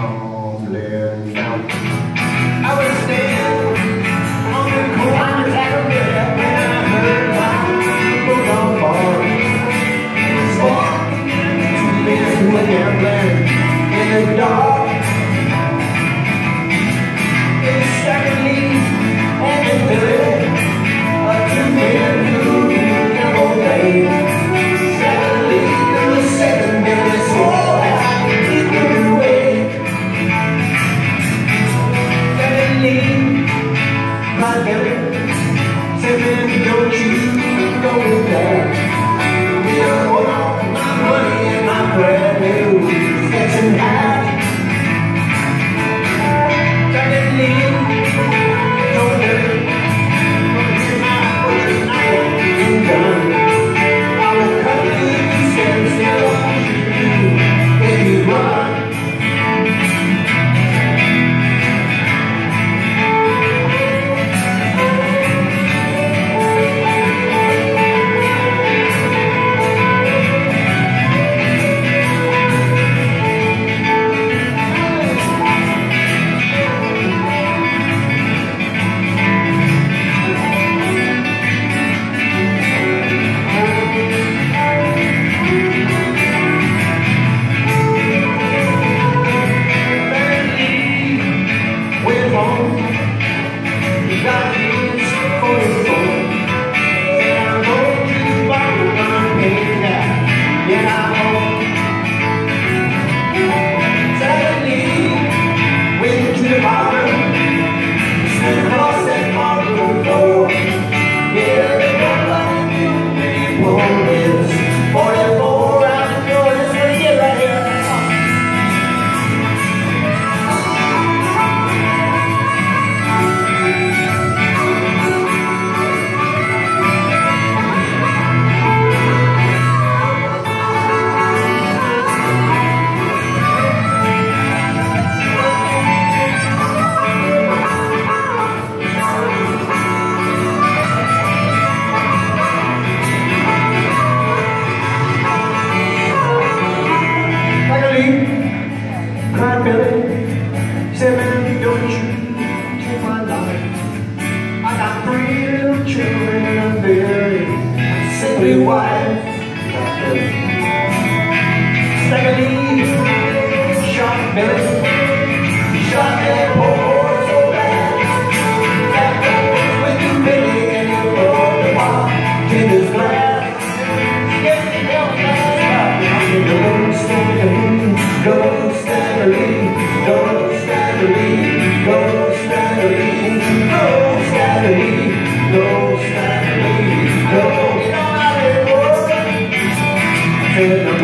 down. Oh. Go steadily, go steadily, go steadily, go steadily, go steadily, go steadily. Go steadily.